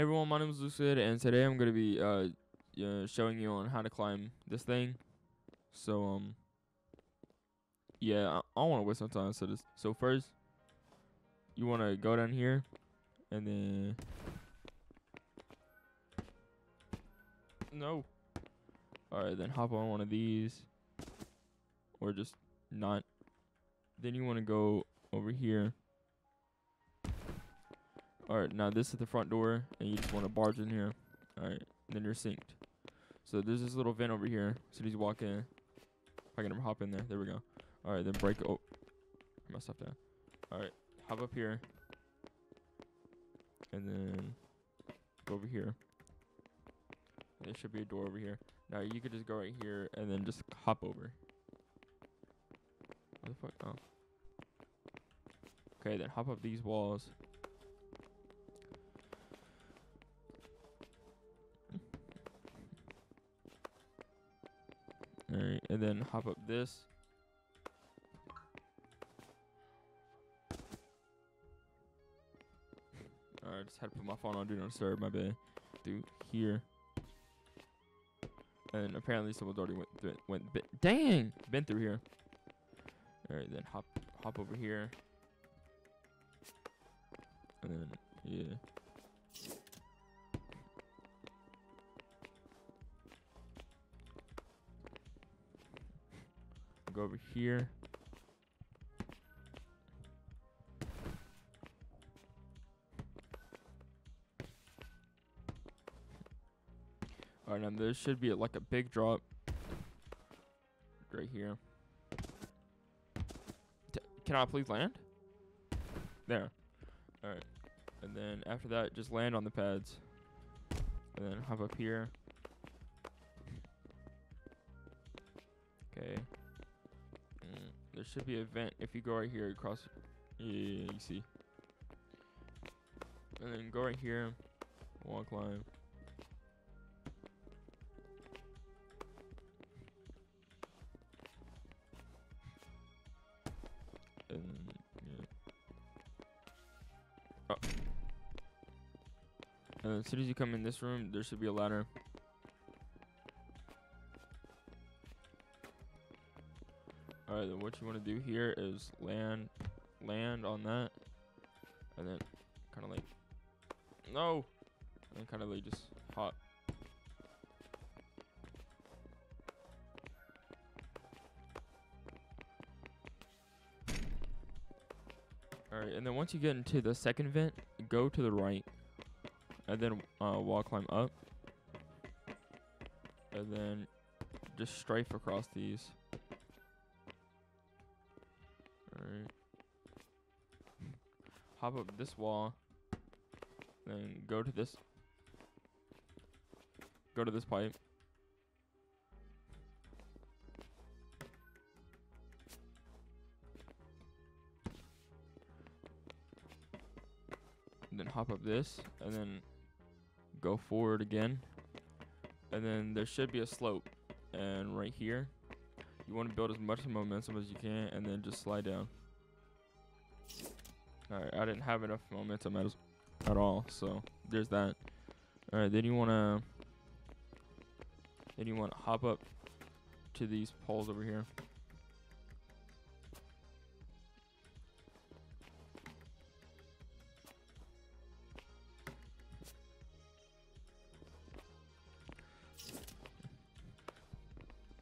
Hey everyone, my name is Lucid, and today I'm gonna be uh, uh showing you on how to climb this thing. So um, yeah, I, I want to waste my time. So this, so first, you want to go down here, and then no. All right, then hop on one of these, or just not. Then you want to go over here. Alright, now this is the front door, and you just want to barge in here. Alright, then you're synced. So there's this little vent over here. So these walk in. I can hop in there. There we go. Alright, then break. Oh, I messed up that. Alright, hop up here. And then go over here. There should be a door over here. Now you could just go right here and then just hop over. What the fuck? Oh. Okay, then hop up these walls. Alright, and then hop up this. Alright, just had to put my phone on Do Not Disturb, my bad. Through here. And apparently someone's already went through, went bit dang been through here. Alright, then hop hop over here. And then yeah. Over here. Alright, now there should be like a big drop right here. Can I please land? There. Alright. And then after that, just land on the pads. And then hop up here. Okay. There should be a vent if you go right here across. Yeah, you see. And then go right here. Wall climb. And yeah. Oh. And as soon as you come in this room, there should be a ladder. Alright, then what you want to do here is land land on that. And then kind of like no. And kind of like just hop. Alright, and then once you get into the second vent, go to the right. And then uh, wall climb up. And then just strafe across these. Hop up this wall. Then go to this. Go to this pipe. then hop up this and then go forward again and then there should be a slope and right here you want to build as much momentum as you can and then just slide down all right i didn't have enough momentum at, at all so there's that. All right then you want to then you want to hop up to these poles over here.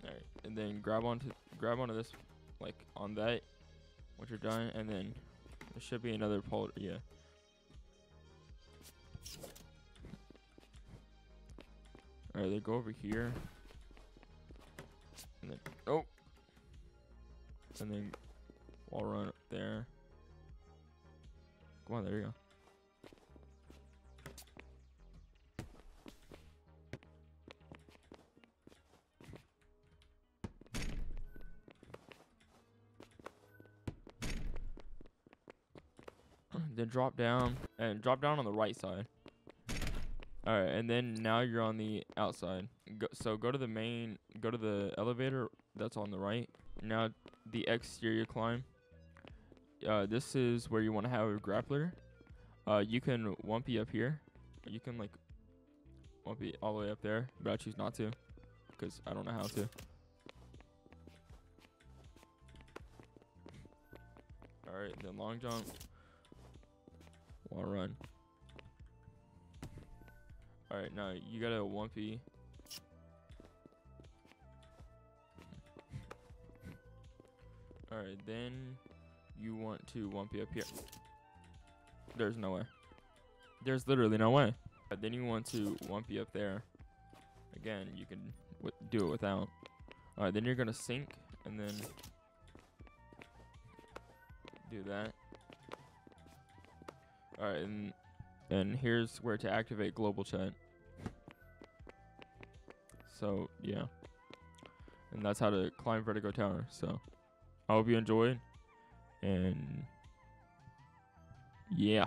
Alright, and then grab onto grab onto this like on that once you're done and then there should be another pole yeah. Alright, they go over here. And then oh and then wall run up there. Come on, there you go. Then drop down and drop down on the right side. All right, and then now you're on the outside. Go, so go to the main, go to the elevator that's on the right. Now the exterior climb. Uh, this is where you want to have a grappler. Uh, you can p up here, you can like be all the way up there, but I choose not to because I don't know how to. All right, then long jump. Wall run. All right, now you gotta one p. All right, then you want to one p up here. There's no way. There's literally no way. Then you want to one p up there. Again, you can do it without. All right, then you're gonna sink and then do that. All right, and and here's where to activate global chat. So yeah, and that's how to climb Vertigo Tower. So I hope you enjoyed, and yeah.